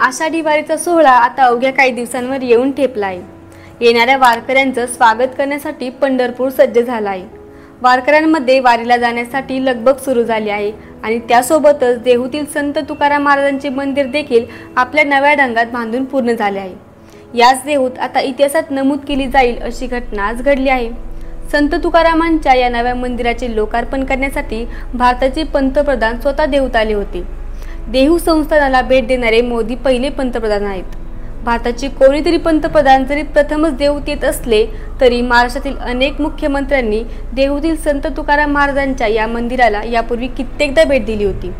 आषाढी वारीचा सोहळा आता अवघ्या काही दिवसांवर येऊन ठेपला आहे येणाऱ्या वारकऱ्यांचं स्वागत करण्यासाठी पंढरपूर सज्ज झाला आहे वारकऱ्यांमध्ये वारीला जाण्यासाठी लगबग सुरू झाली आहे आणि त्यासोबतच देहूतील संत तुकाराम महाराजांचे मंदिर देखील आपल्या नव्या ढंगात बांधून पूर्ण झाले आहे. याच देहूत आता इतिहासात नमूद केली जाईल अशी घटना आज घडली आहे. संत तुकारामांच्या या नव्या मंदिराचे लोकार्पण करण्यासाठी भारताचे पंतप्रधान स्वतः देहूत आले होते. देहू संस्थानाला भेट देणारे मोदी पहिले पंतप्रधान आहेत. भारताचे कोणीतरी पंतप्रधान जरी प्रथमच देहूत येत असले तरी महाराष्ट्रातील अनेक मुख्यमंत्र्यांनी देहूतील संत तुकाराम महाराजांच्या या मंदिराला यापूर्वी कित्येकदा भेट दिली होती.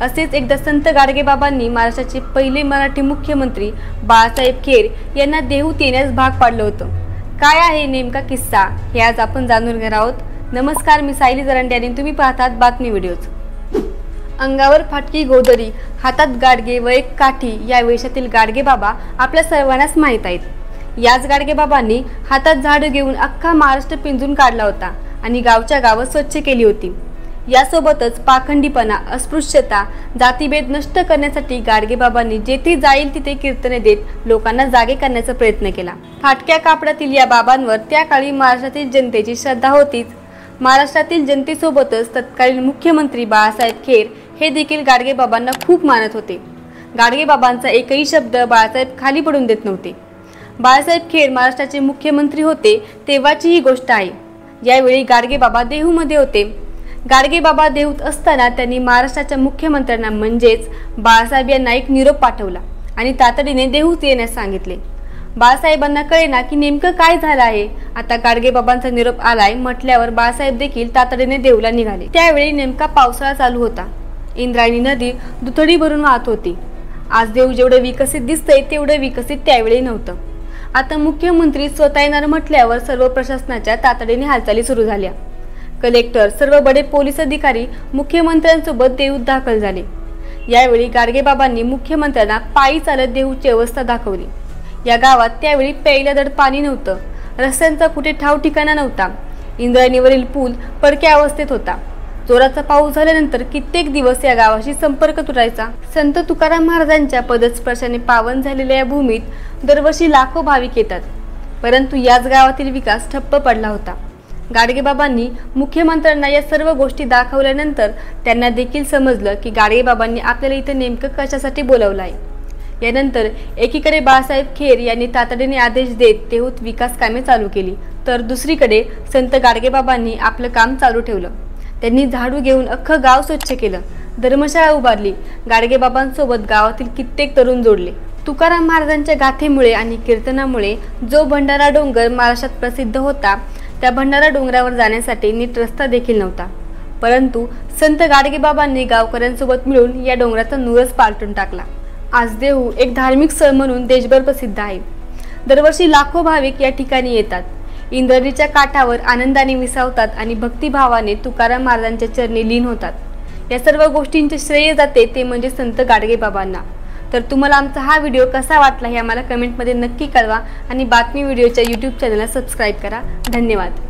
असेच एकदा संत गाडगेबाबांनी महाराष्ट्राचे पहिले मराठी मुख्यमंत्री बाळासाहेब खेर यांना देहूत येण्यास भाग पाडलं होतं. काय आहे नेमका किस्सा? हे आज आपण जाणून घेणार आहोत. नमस्कार मी सायली जरांडे आणि तुम्ही पाहतात बातमी व्हिडिओज. अंगावर फाटकी गोदरी हातात गाडगे व एक काठी या वेशातील गाडगे बाबा आपल्या सर्वांनाच माहीत आहेत. याच गाडगे बाबांनी हातात झाडं घेऊन अख्खा महाराष्ट्र पिंजून काढला होता आणि गावच्या गावं स्वच्छ केली होती. यासोबतच पाखंडीपणा अस्पृश्यता जातीभेद नष्ट करण्यासाठी गाडगेबाबांनी जेथे जाईल तिथे कीर्तने देत लोकांना जागे करण्याचा प्रयत्न केला. फाटक्या कापडातील या बाबांवर त्या काळी महाराष्ट्रातील जनतेची श्रद्धा होतीच. महाराष्ट्रातील जनतेसोबतच तत्कालीन मुख्यमंत्री बाळासाहेब खेर हे देखील गाडगेबाबांना खूप मानत होते. गाडगेबाबांचा एकही शब्द बाळासाहेब खाली पडून देत नव्हते. बाळासाहेब खेर महाराष्ट्राचे मुख्यमंत्री होते तेव्हाची ही गोष्ट आहे. यावेळी गाडगेबाबा देहूमध्ये होते. गाडगेबाबा देहूत असताना त्यांनी महाराष्ट्राच्या मुख्यमंत्र्यांना म्हणजेच बाळासाहेब यांना एक निरोप पाठवला आणि तातडीने देहूत येण्यास सांगितले. बाळासाहेबांना कळेना की नेमकं काय झालं आहे. आता गाडगेबाबांचा निरोप आलाय म्हटल्यावर बाळासाहेब देखील तातडीने देऊला निघाले. त्यावेळी नेमका पावसाळा चालू होता. इंद्रायणी नदी दुथडी भरून वाहत होती. आज देव जेवढं विकसित दिसतंय तेवढं विकसित त्यावेळी नव्हतं. आता मुख्यमंत्री स्वतः येणार म्हटल्यावर सर्व प्रशासनाच्या तातडीने हालचाली सुरू झाल्या. कलेक्टर सर्व बडे पोलीस अधिकारी मुख्यमंत्र्यांसोबत देऊत दाखल झाले. यावेळी गाडगेबाबांनी मुख्यमंत्र्यांना पायी चालत देऊची अवस्था दाखवली. या गावात त्यावेळी प्यायला दड पाणी नव्हतं. रस्त्यांचा कुठे ठाव ठिकाणा नव्हता. इंद्रायणीवरील पूल पडक्या अवस्थेत होता. जोराचा पाऊस झाल्यानंतर कित्येक दिवस या गावाशी संपर्क तुटायचा. संत तुकाराम महाराजांच्या पदस्पर्शाने पावन झालेल्या या भूमीत दरवर्षी लाखो भाविक येतात. परंतु याच गावातील विकास ठप्प पडला होता. गाडगेबाबांनी मुख्यमंत्र्यांना या सर्व गोष्टी दाखवल्यानंतर त्यांना देखील समजलं की गाडगेबाबांनी आपल्याला इथं नेमकं कशासाठी बोलवलं आहे यानंतर एकीकडे बाळासाहेब खेर यांनी तातडीने आदेश देत तेहूत विकास कामे चालू केली तर दुसरीकडे संत गाडगेबाबांनी आपलं काम चालू ठेवलं. त्यांनी झाडू घेऊन अख्खं गाव स्वच्छ केलं. धर्मशाळा उभारली. गाडगेबाबांसोबत गावातील कित्येक तरुण जोडले. तुकाराम महाराजांच्या गाथेमुळे आणि कीर्तनामुळे जो भंडारा डोंगर महाराष्ट्रात प्रसिद्ध होता त्या भंडारा डोंगरावर जाण्यासाठी नीट रस्ता देखील नव्हता. परंतु संत गाडगेबाबांनी गावकऱ्यांसोबत मिळून या डोंगराचा नुरस पालटून टाकला. आज देहू एक धार्मिक स्थळ म्हणून देशभर प्रसिद्ध आहे. दरवर्षी लाखो भाविक या ठिकाणी येतात. इंद्रजीच्या काठावर आनंदाने विसावतात आणि भक्तिभावाने तुकाराम महाराजांच्या चरणी लीन होतात. या सर्व गोष्टींचे श्रेय जाते ते म्हणजे संत गाडगेबाबांना तर तुम्हाला आमचा हा व्हिडिओ कसा वाटला हे आम्हाला कमेंटमध्ये नक्की कळवा आणि बातमी व्हिडिओच्या यूट्यूब चॅनलला सबस्क्राईब करा. धन्यवाद.